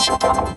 Shut up.